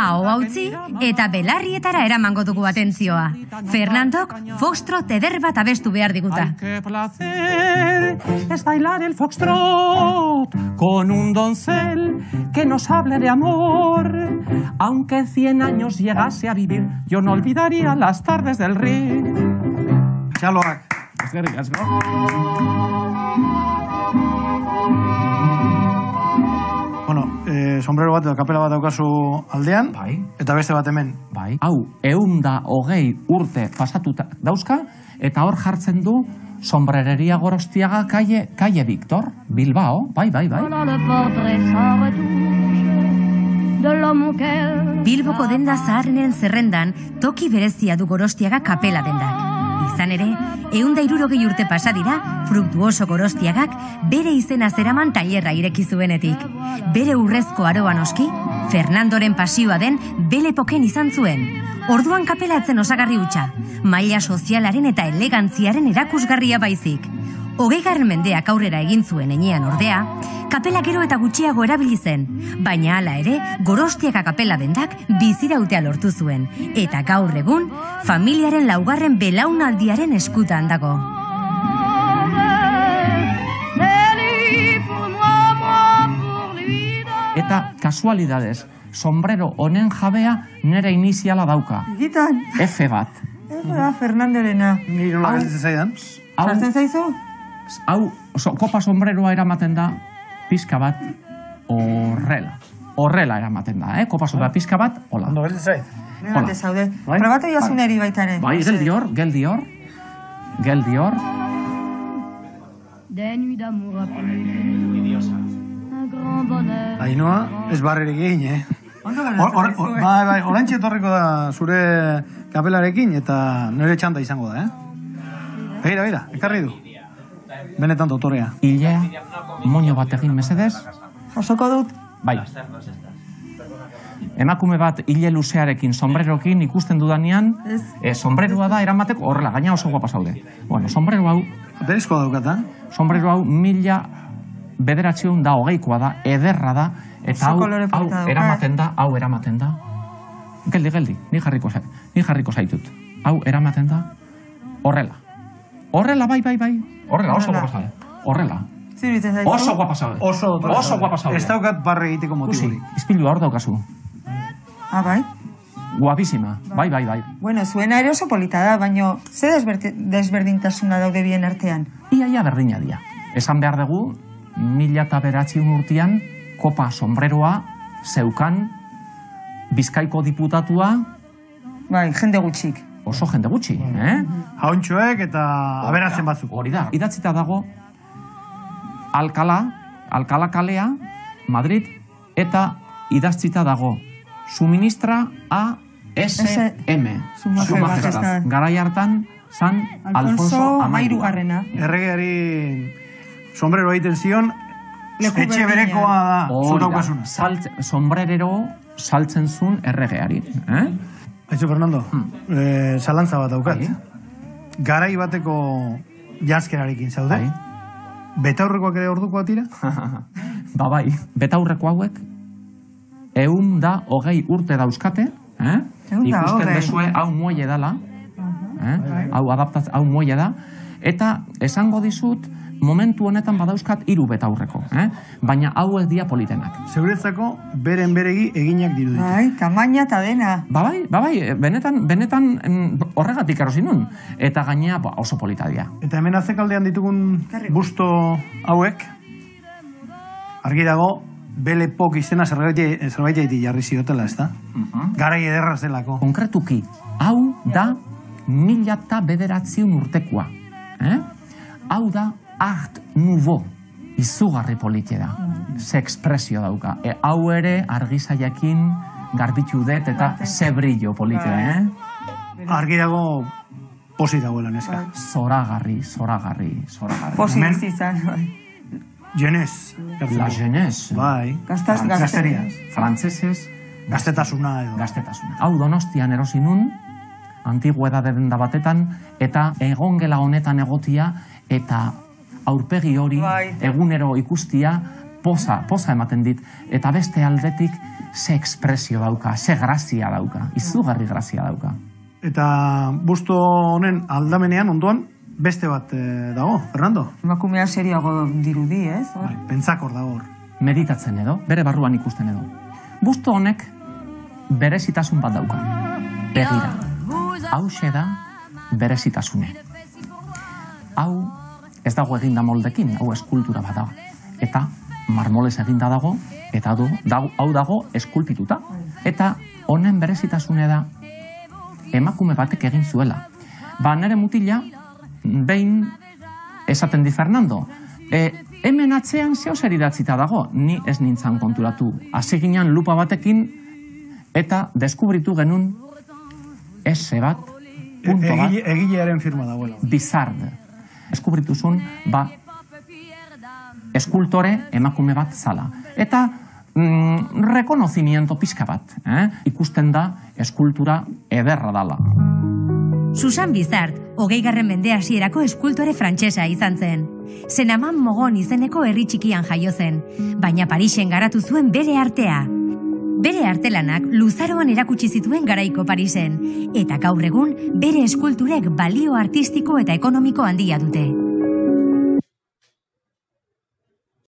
hau hautzi eta belarrietara eramango dugu atentzioa. Fernandok foxtrot eder bat abestu behar diguta. Es bailar el foxtrot con un doncel que nos hable de amor. Aunque cien años llegase a vivir, yo no olvidaría las tardes del ring. Txaloak. Eskerrik asko. Eh, sombrero bat edo kapela bat daukazu aldean, Bai. eta beste bat hemen. Bai. Hau, eunda hogei urte pasatuta dauzka, eta hor jartzen du sombrereria gorostiaga kaie, kaie Victor, Bilbao, bai, bai, bai. Bilboko denda zaharrenen zerrendan toki berezia du gorostiaga kapela dendak. Izan ere, eunda irurogei urte pasa dira, fruktuoso gorostiagak bere izena zeraman tailerra ireki zuenetik. Bere urrezko aroan oski, Fernandoren pasioa den belepoken izan zuen. Orduan kapelatzen osagarri hutsa, maila sozialaren eta elegantziaren erakusgarria baizik. Hogeigarren mendeak aurrera egin zuen enean ordea, kapela gero eta gutxiago erabili zen, baina hala ere, gorostiaka kapela dendak bizirautea lortu zuen, eta gaur egun, familiaren laugarren belaunaldiaren eskutan dago. Eta kasualidades, sombrero honen jabea nere iniziala dauka. Gitan, F bat. da Fernandorena. Ni nola zaidan. Hau, Sartzen zaizu? Hau so, kopa sombreroa eramaten da pizka bat horrela. Horrela eramaten da, eh? Kopa sombrero pizka bat, hola. Ondo gelditzen zait. Negate zaude. Bai. Probatu jasuneri baita ere. Bai, geldi hor, geldi hor, geldi hor. Ainoa, ez barrerik egin, eh? Eh? Bai, bai, orantxe etorriko da zure kapelarekin eta nire txanda izango da, eh? Begira, begira, ekarri du. Benetan dotorea. Ilea, moño bat egin mesedez, Osoko dut. bai. Emakume bat hile luzearekin, sombrerokin ikusten dudanean, e, sombreroa da eramateko horrela, gaina oso guapa zaude. Bueno, sombrero hau, Berezkoa daukata. sombrero hau mila bederatziun da hogeikoa da, ederra da, eta hau, hau eramaten da, hau eramaten da. Geldi, geldi, ni jarriko, zait, ni jarriko zaitut. Hau eramaten da, horrela. Horrela, bai, bai, bai. Horrela, oso guapa zaude. Horrela. Oso guapa zaude. Oso. Oso guapa zaude. Ez daukat barre egiteko motiborik. izpilua hor daukazu. Ah, bai. Guapísima. Bai, bai, bai. Bueno, zuena ere oso polita da, baino ze desberdintasuna daude bien artean. Ia, ia berdina dia. Esan behar dugu, mila eta beratziun urtean, kopa sombreroa zeukan bizkaiko diputatua Bai, jende gutxik. Oso jende gutxi, eh? Hauntxoek eta aberatzen batzuk. Hori da. Idatzita dago, Alkala, Alkala kalea, Madrid, eta idaztzita dago, suministra a SM. Su Majestad. Garai hartan, San Alfonso amairu garrena. Erregeari sombrero egiten zion, etxe berekoa da, zutaukasuna. Salt, sombrerero saltzen zuen erregeari. Eh? Aizu, Fernando, eh, zalantza bat daukat. Bai. Garai bateko janskerarekin zaude. Bai. Betaurrekoak ere ordukoa tira? ba bai, betaurreko hauek, eun da hogei urte dauzkate, eh? Ehun da Ikusten hogei. dezue hau muelle dala, eh? hau adaptaz, hau muelle da, eta esango dizut, momentu honetan badauzkat hiru betaurreko, eh? baina hauek dia politenak. Zeuretzako beren beregi eginak dirudi. Bai, tamaina eta dena. Ba bai, ba bai, benetan, benetan em, horregatik erosi nun. Eta gainea ba, oso polita dira. Eta hemen atzekaldean ditugun busto hauek, argi dago, bele pok izena zerbait zerbaiti jarri ziotela, ez da? Garai ederra zelako. Konkretuki, hau da mila eta bederatziun urtekoa. Eh? Hau da art nouveau, izugarri politia da. Ze ekspresio dauka. E, hau ere argizaiakin garbitu dut eta ze brillo politia, eh? Argi dago posi dagoela neska. Zoragarri, zoragarri, zoragarri. Posi ez izan, bai. Jenez. La jeunesse. Bai. Gaztaz, Gazteria. Frantsesez, Gaztetasuna edo. gaztetasuna. Hau donostian erosi nun, antigu edaderen da batetan, eta egongela honetan egotia, eta aurpegi hori Bai. egunero ikustia, poza, poza ematen dit. Eta beste aldetik, ze ekspresio dauka, ze grazia dauka, izugarri grazia dauka. Eta busto honen aldamenean ondoan beste bat eh, dago, Fernando. Emakumea serioago dirudi, ez? Bai, pentsakor dago hor. Meditatzen edo, bere barruan ikusten edo. Busto honek berezitasun bat dauka. Begira. Hauxe da berezitasune. Hau ez dago eginda moldekin, hau eskultura bat da. Eta marmolez eginda dago, eta du, dago, hau dago eskulpituta. Eta honen berezitasune da emakume batek egin zuela. Ba, nere mutila, behin esaten di Fernando, e, hemen atzean zeo zer idatzita dago, ni ez nintzan konturatu. Hasi ginen lupa batekin, eta deskubritu genun ese bat, punto bat, Egile, egilearen firma dagoela. bizard. Eskubritu ba, eskultore emakume bat zala. Eta mm, rekonozimiento pizka bat, eh? ikusten da eskultura ederra dala. Susan Bizart, hogei garren mende hasierako eskultore frantsesa izan zen. Senaman Mogon izeneko herri txikian jaio zen, baina Parisen garatu zuen bere artea. Bere artelanak luzaroan erakutsi zituen garaiko Parisen, eta gaur egun bere eskulturek balio artistiko eta ekonomiko handia dute.